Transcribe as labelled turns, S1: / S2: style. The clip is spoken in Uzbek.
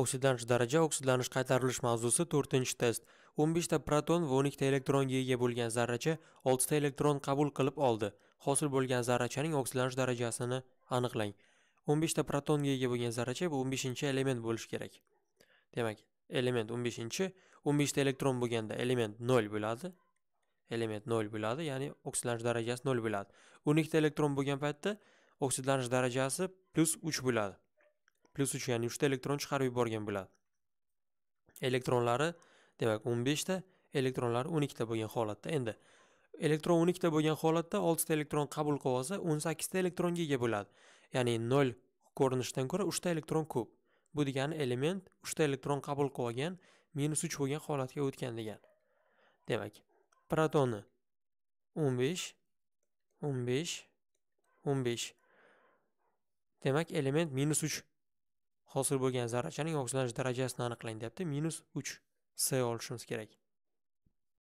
S1: oksidlanish daraja oksidlanish qaytarilish mavzusi 4 test. 15 ta proton va 12 ta elektronga ega bo'lgan zarracha 6 ta elektron qabul qilib oldi. Hosil bo'lgan zarrachaning oksidlanish darajasini aniqlang. 15 ta protonga ega bo'lgan zarracha bu 15 element bo'lishi kerak. Demak element 15 15 ta elektron bo'lganda element 0 bo'ladi. Element 0 bo'ladi ya'ni oksidlanish darajasi 0 bo'ladi. 12 ta elektron bo'lgan paytda oksidlanish darajasi 3 bo'ladi. Plyus uch ya'ni uchta elektron chiqarib yuborgan bo'ladi. Elektronlari demak o'n beshta elektronlari o'n ikkita bo'lgan holatda. Endi elektron o'n ikkita bo'lgan holatda oltita elektron qabul qilib olsa o'n sakkizta elektronga ega bo'ladi. Ya'ni nol ko'rinishdan ko'ra uchta elektron ko'p. Bu degani element uchta elektron qabul qilib olgan minus uch bo'lgan holatga o'tgan degani. Demak protoni o'n besh o'n besh o'n besh. Demak element minus uch hosil bo'lgan zarrachaning oksidlanish darajasini aniqlang deyapti minus uch s olishimiz kerak.